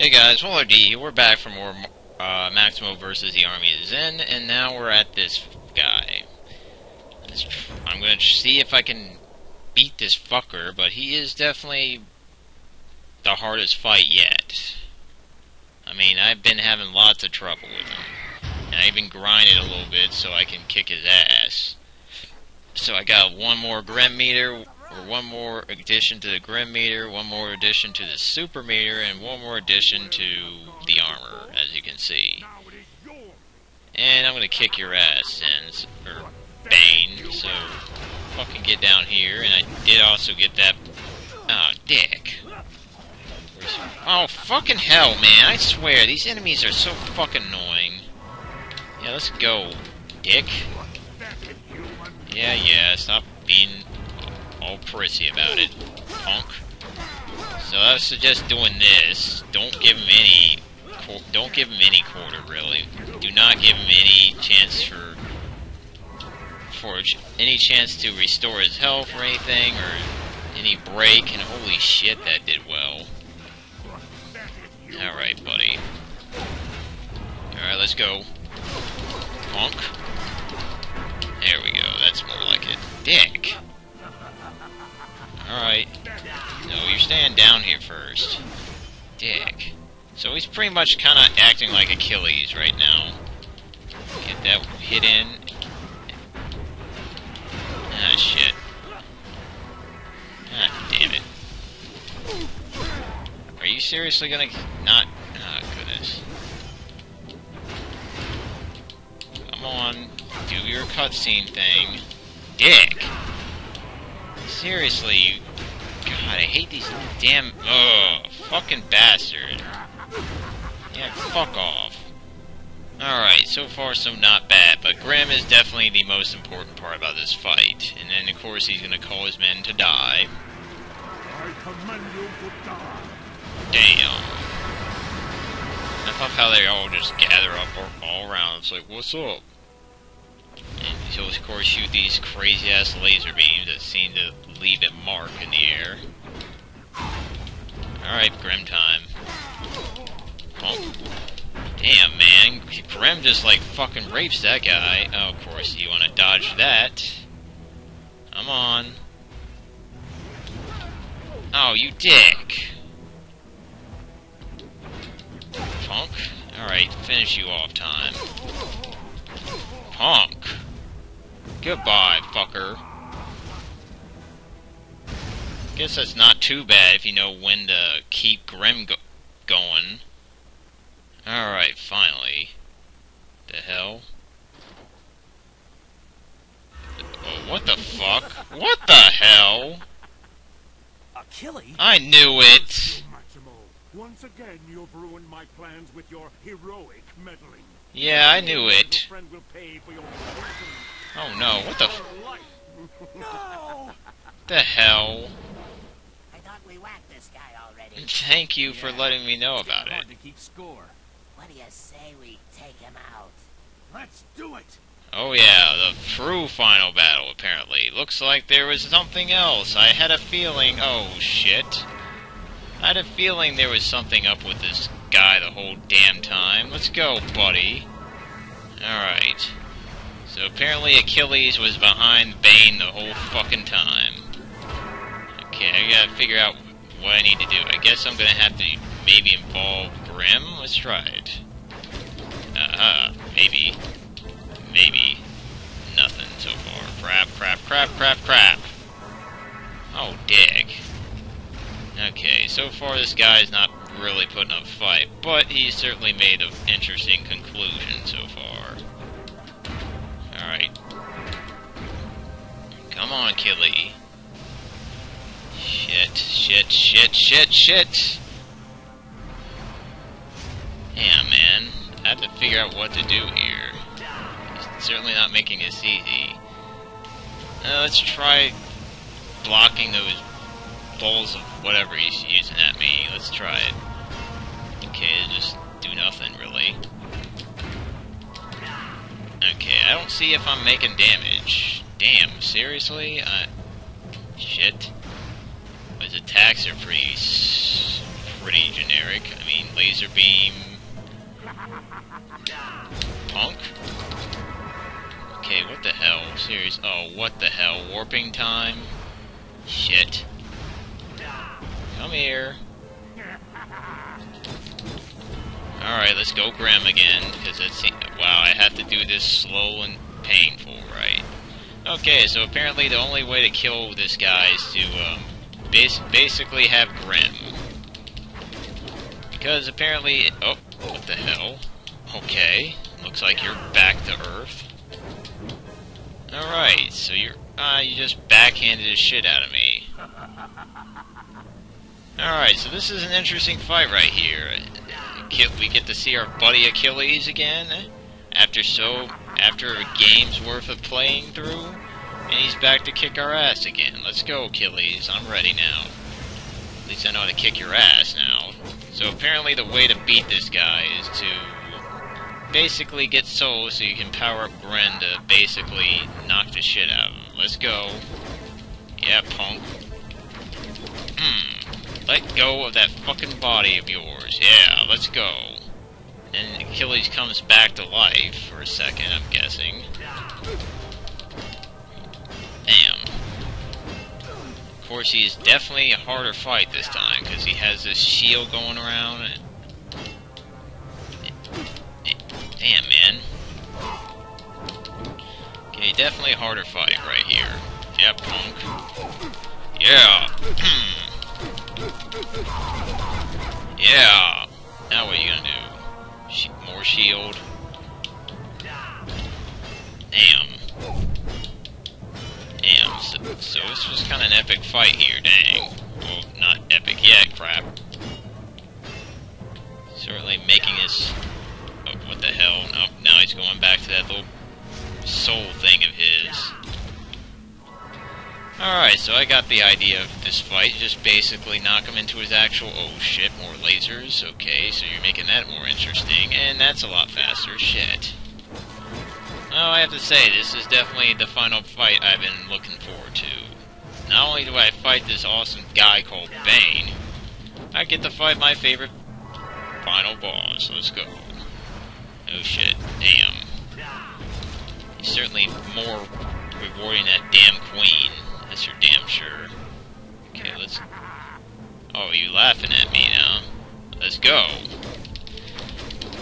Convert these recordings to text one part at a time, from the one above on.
Hey guys, Waddler D. We're back for more uh, Maximo versus the Army of Zin, and now we're at this guy. I'm gonna see if I can beat this fucker, but he is definitely the hardest fight yet. I mean, I've been having lots of trouble with him. And I even grinded a little bit so I can kick his ass. So I got one more Grim meter, or one more addition to the Grim meter, one more addition to the Super meter, and one more addition to the armor, as you can see. And I'm gonna kick your ass, and or Bane. So fucking get down here, and I did also get that. Oh, dick. Oh, fucking hell, man! I swear these enemies are so fucking annoying. Yeah, let's go, dick. Yeah, yeah. Stop being all prissy about it, punk. So I suggest doing this. Don't give him any. Don't give him any quarter, really. Do not give him any chance for for any chance to restore his health or anything, or any break. And holy shit, that did well. All right, buddy. All right, let's go, punk. There we go. That's more like it. Dick. First. Dick. So he's pretty much kind of acting like Achilles right now. Get that hit in. Ah, shit. Ah, damn it. Are you seriously gonna not... Ah, goodness. Come on. Do your cutscene thing. Dick! Seriously, you... God, I hate these damn... Ugh, fucking bastard. Yeah, fuck off. Alright, so far so not bad, but Grim is definitely the most important part about this fight. And then, of course, he's gonna call his men to die. I command you to die. Damn. I love how they all just gather up all- all around. It's like, what's up? And he'll, of course, shoot these crazy ass laser beams that seem to leave a mark in the air. Alright, Grim time. Oh. Damn, man. Grim just, like, fucking rapes that guy. Oh, of course, you want to dodge that. Come on. Oh, you dick. Punk. Alright, finish you off time. Goodbye, fucker. Guess that's not too bad if you know when to keep Grim go going. Alright, finally. The hell? Oh, what the fuck? What the hell? Achilles? I knew it! Maximo, once again you've ruined my plans with your heroic meddling. Yeah, I knew Your it. Friend will pay for your treason. Oh no, what the f- No! the hell? I thought we whacked this guy already. Thank you for letting me know about it. Hard to keep score. What do you say we take him out? Let's do it. Oh yeah, the true final battle, apparently. Looks like there was something else. I had a feeling... Oh, shit. I had a feeling there was something up with this guy the whole damn time. Let's go, buddy. Alright. So apparently Achilles was behind Bane the whole fucking time. Okay, I gotta figure out what I need to do. I guess I'm gonna have to maybe involve Grim? Let's try it. Uh-huh, maybe. Maybe. Nothing so far. Crap, crap, crap, crap, crap. Oh, dick. Okay, so far this guy's not really putting up a fight, but he's certainly made an interesting conclusion so far. Come on, Killy. Shit, shit, shit, shit, shit! Damn, man. I have to figure out what to do here. He's certainly not making this easy. Uh, let's try blocking those balls of whatever he's using at me. Let's try it. Okay, just do nothing, really. Okay, I don't see if I'm making damage. Damn, seriously? I... Shit. His attacks are pretty... pretty generic. I mean, laser beam. Punk? Okay, what the hell? Serious? Oh, what the hell? Warping time? Shit. Come here. Alright, let's go Grim again, because it's... Wow, I have to do this slow and painful, right? Okay, so apparently the only way to kill this guy is to, um, bas basically have Grim. Because apparently... Oh, what the hell? Okay, looks like you're back to Earth. Alright, so you're... Uh, you just backhanded the shit out of me. Alright, so this is an interesting fight right here. We get to see our buddy Achilles again after so after a game's worth of playing through, and he's back to kick our ass again. Let's go, Achilles. I'm ready now. At least I know how to kick your ass now. So apparently the way to beat this guy is to basically get souls so you can power up Grim to basically knock the shit out of him. Let's go. Yeah, punk. Hmm. Let go of that fucking body of yours. Yeah, let's go. And Achilles comes back to life for a second, I'm guessing. Damn. Of course, he is definitely a harder fight this time, because he has this shield going around. And... Damn, man. Okay, definitely a harder fight right here. Yeah, punk. Yeah. yeah. Now what you shield. Damn. Damn, so, so this was kind of an epic fight here, dang. Well, not epic yet, crap. Certainly making this... Oh, what the hell? Oh, now he's going back to that little soul thing of his. Alright, so I got the idea of this fight. Just basically knock him into his actual... Oh shit, more lasers. Okay, so you're making that more interesting. And that's a lot faster. Shit. Oh, I have to say, this is definitely the final fight I've been looking forward to. Not only do I fight this awesome guy called Bane, I get to fight my favorite final boss. Let's go. Oh shit, damn. He's certainly more rewarding that damn queen. For damn sure. Okay, let's... Oh, you laughing at me now. Let's go.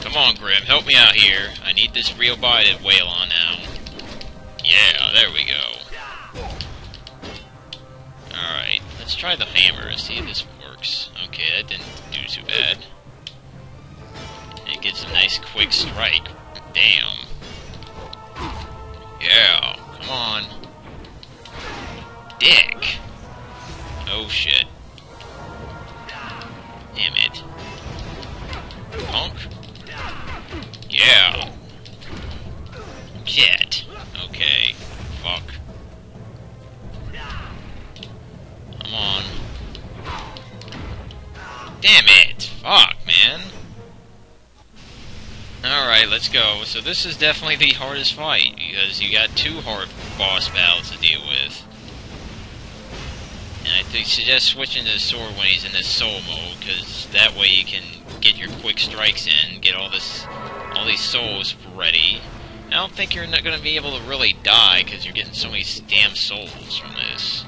Come on, Grim, help me out here. I need this real body to wail on now. Yeah, there we go. Alright, let's try the hammer, and see if this works. Okay, that didn't do too bad. It gets a nice quick strike. Damn. Dick. Oh shit. Damn it. Punk? Yeah. Shit. Okay. Fuck. Come on. Damn it! Fuck, man. Alright, let's go. So this is definitely the hardest fight, because you got two hard boss battles to deal with. I suggest switching to the sword when he's in this soul mode, because that way you can get your quick strikes in, get all this, all these souls ready. I don't think you're not going to be able to really die, because you're getting so many damn souls from this.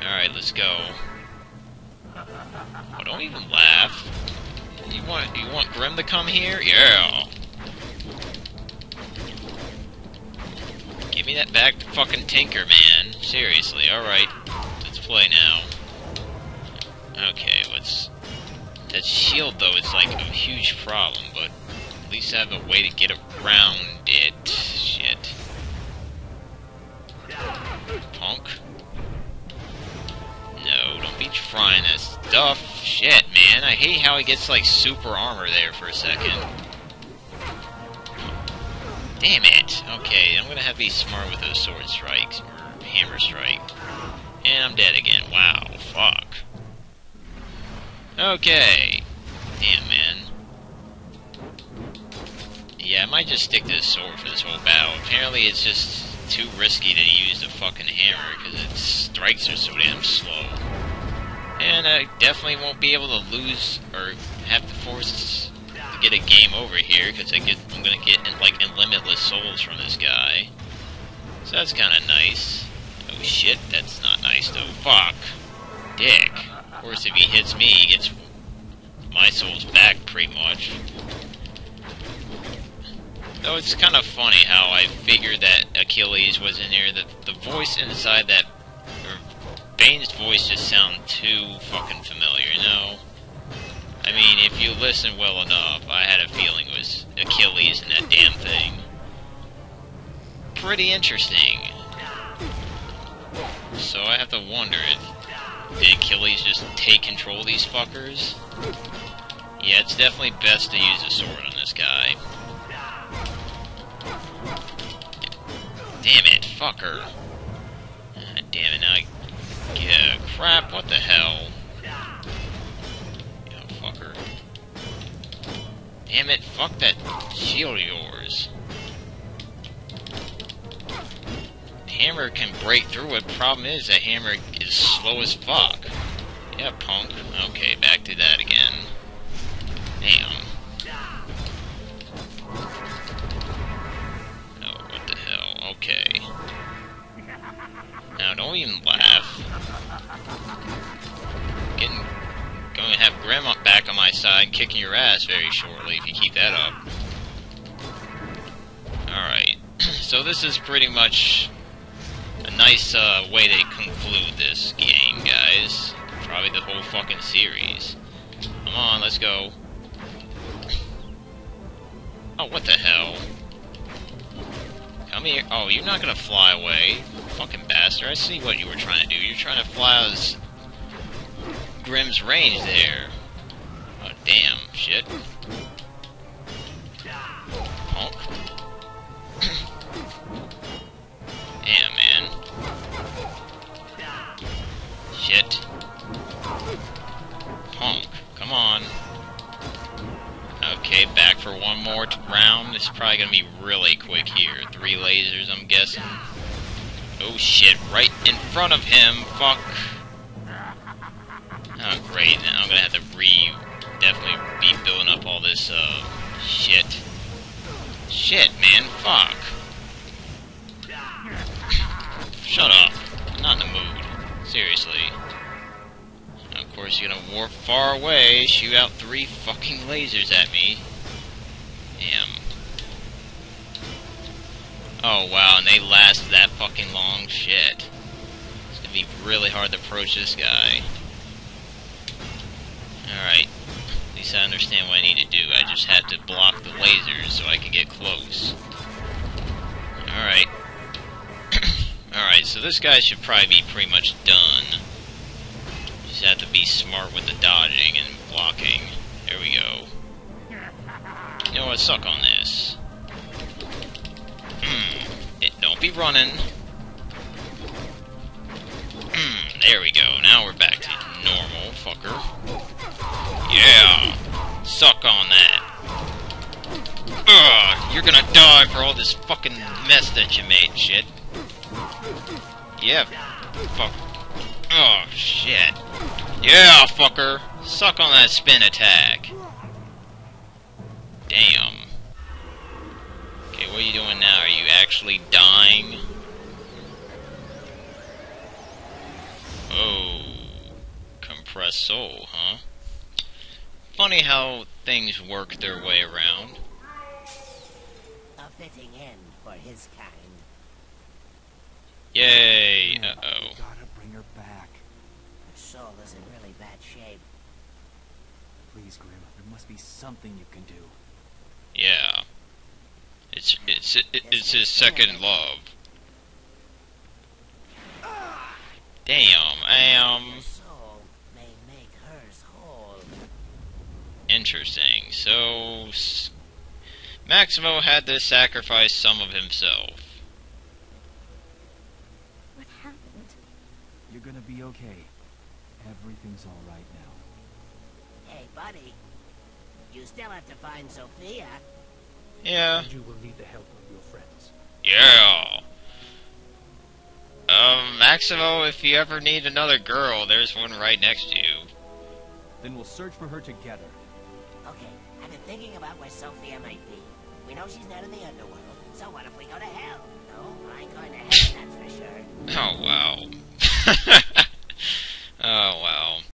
Alright, let's go. Oh, don't even laugh. You want you want Grim to come here? Yeah. Give me that back to fucking Tinker, man. Seriously, alright play now. Okay, let's... That shield, though, is like a huge problem, but at least I have a way to get around it. Shit. Punk. No, don't be trying that stuff. Shit, man. I hate how he gets, like, super armor there for a second. Damn it. Okay, I'm gonna have to be smart with those sword strikes, or hammer strike. And I'm dead again. Wow, fuck. Okay. Damn, man. Yeah, I might just stick to the sword for this whole battle. Apparently it's just too risky to use the fucking hammer, because its strikes are so damn slow. And I definitely won't be able to lose or have to force to get a game over here because I get I'm gonna get like limitless souls from this guy. So that's kind of nice. Shit, that's not nice though. Fuck, dick. Of course, if he hits me, he gets my souls back pretty much. Though it's kind of funny how I figured that Achilles was in there. The the voice inside that Bane's voice just sounds too fucking familiar, you know? I mean, if you listen well enough, I had a feeling it was Achilles in that damn thing. Pretty interesting. So I have to wonder if did Achilles just take control of these fuckers? Yeah, it's definitely best to use a sword on this guy. Damn it, fucker. God damn it, now I... Yeah, crap, what the hell? Fucker. Damn it, fuck that shield yours. Hammer can break through it. Problem is, the hammer is slow as fuck. Yeah, punk. Okay, back to that again. Damn. Oh, what the hell? Okay. Now, don't even laugh. Getting, going to have Grandma back on my side, kicking your ass very shortly if you keep that up. Alright. so this is pretty much nice uh, way to conclude this game, guys. Probably the whole fucking series. Come on, let's go. Oh, what the hell? Come here. Oh, you're not gonna fly away. Fucking bastard. I see what you were trying to do. You're trying to fly out of Grim's range there. Oh, damn. Shit. For one more round. Is probably gonna be really quick here. Three lasers, I'm guessing. Oh shit, right in front of him. Fuck. Oh great, now I'm gonna have to re... Definitely be building up all this, uh, shit. Shit, man, fuck. Shut up. I'm not in the mood. Seriously. Of course, you're gonna warp far away, shoot out three fucking lasers at me. Damn. Oh, wow, and they last that fucking long? Shit. It's gonna be really hard to approach this guy. Alright. At least I understand what I need to do. I just have to block the lasers so I can get close. Alright. Alright, so this guy should probably be pretty much done. Just have to be smart with the dodging and blocking. There we go. You know what? Suck on this. Hmm. Be running. Hmm. There we go. Now we're back to normal, fucker. Yeah. Suck on that. Ugh. You're gonna die for all this fucking mess that you made, shit. Yeah. Fuck. Oh, shit. Yeah, fucker. Suck on that spin attack. Damn. Okay, what are you doing now? Are you actually dying? Oh. Compressed soul, huh? Funny how things work their way around. A fitting end for his kind. Yay! Hmm. Uh-oh. Gotta bring her back. Her soul is in really bad shape. Please, Grim. There must be something you can do. Yeah. It's it's it, it's his second love. Damn. Um. Your soul may make hers whole. Interesting. So S- Maximo had to sacrifice some of himself. What happened? You're gonna be okay. Everything's all right now. Hey, buddy. You still have to find Sophia. Yeah. you will need the help of your friends. Yeah. Um, Maximo, if you ever need another girl, there's one right next to you. Then we'll search for her together. Okay, I've been thinking about where Sophia might be. We know she's not in the underworld, so what if we go to hell? No, I ain't going to hell, that's for sure. Oh, wow. oh, wow.